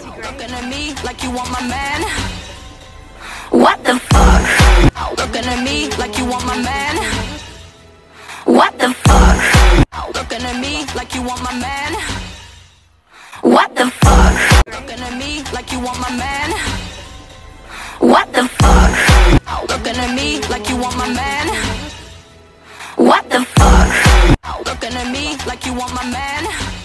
Looking at me like you want my man. What the fuck? Looking at me like you want my man. What the fuck? Looking at me like you want my man. What the fuck? Looking at me like you want my man. What the fuck? Looking at me like you want my man. What the fuck? Looking at me like you want my man.